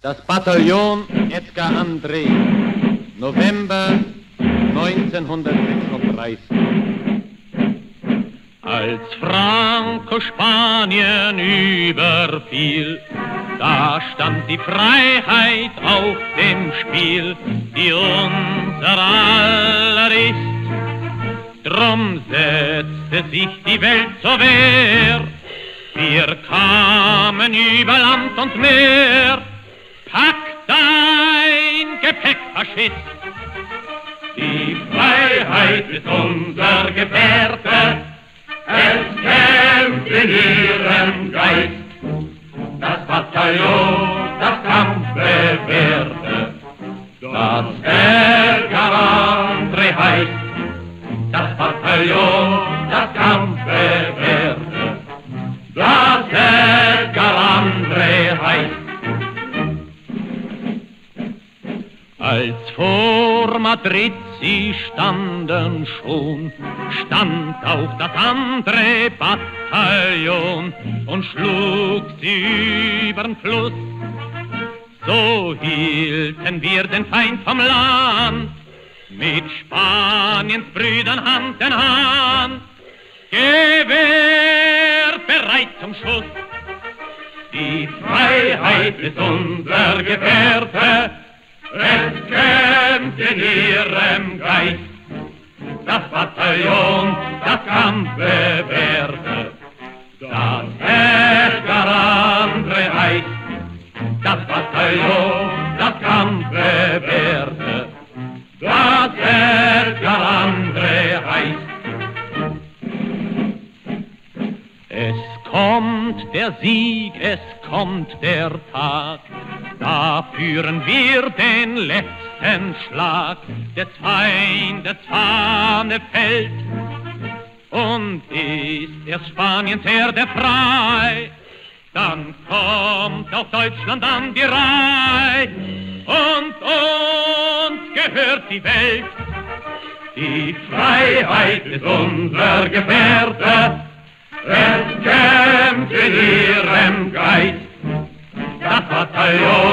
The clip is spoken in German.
Das Bataillon Edgar André, November 1936. Als Franco Spanien überfiel, da stand die Freiheit auf dem Spiel, die unser aller ist. Drum setzte sich die Welt zur Wehr, wir kamen über Land und Meer, Faschist. Die Freiheit ist unser Gefährte, es kämpft in ihrem Geist. Das Bataillon, das Kampf bewährte, das El Garandre heißt. Das Bataillon, Als vor Madrid sie standen schon, stand auch das andere Bataillon und schlug sie übern Fluss. So hielten wir den Feind vom Land, mit Spaniens Brüdern Hand in Hand, Gewehr bereit zum Schuss. Die Freiheit ist unser Gefährte, es kämpft in ihrem Geist. Das Bataillon, das Kampf bewährte, das andere heißt. Das Bataillon, das Kampf bewährte, das andere heißt. Es kommt der Sieg, es kommt der Tag, da führen wir den letzten Schlag. Des Feindes Fahne fällt und ist erst Spaniens Erde frei. Dann kommt auch Deutschland an die Reihe und uns gehört die Welt. Die Freiheit ist unser Gefährte, es kämpft in ihrem Geist. Das Bataillon,